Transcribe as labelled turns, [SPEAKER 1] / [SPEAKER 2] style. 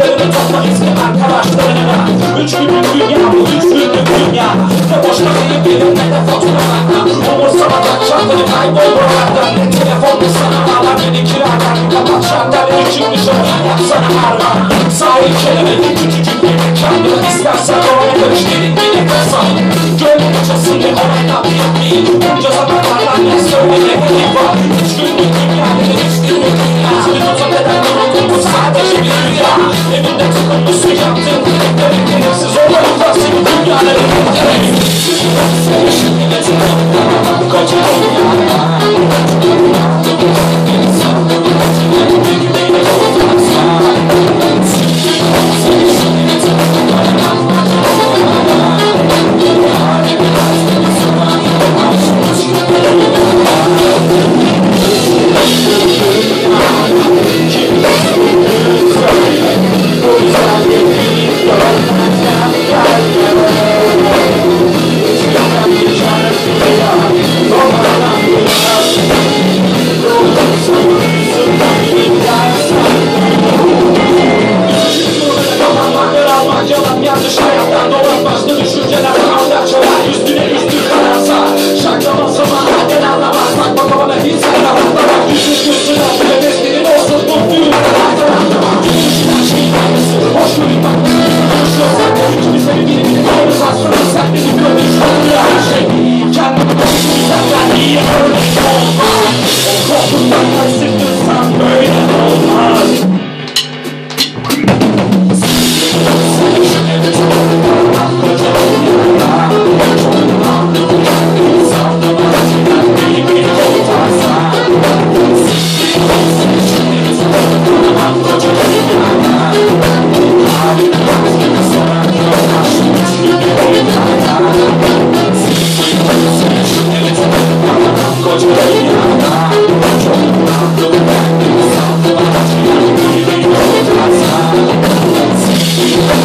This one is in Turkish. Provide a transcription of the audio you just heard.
[SPEAKER 1] Dönme bakma eski arkadaşlarına Üç günlük dünya bu üç günlük dünya. Ne boşta benim benim ne de faturalarda Umursamadan çantayı kaybol buralarda. Ne telefon ne sana ağlar beni kiralar Kapat. Şandalyeyi çık dışarı yapsana harman Sahil kelimenin küçücük bir mekanda İstersen oraya dönüş gelin yine kazan. Gönlüm uçasın ve oraya bir değil Bunca zamanlardan ne söyleyeyim var Üç günlük bir rüya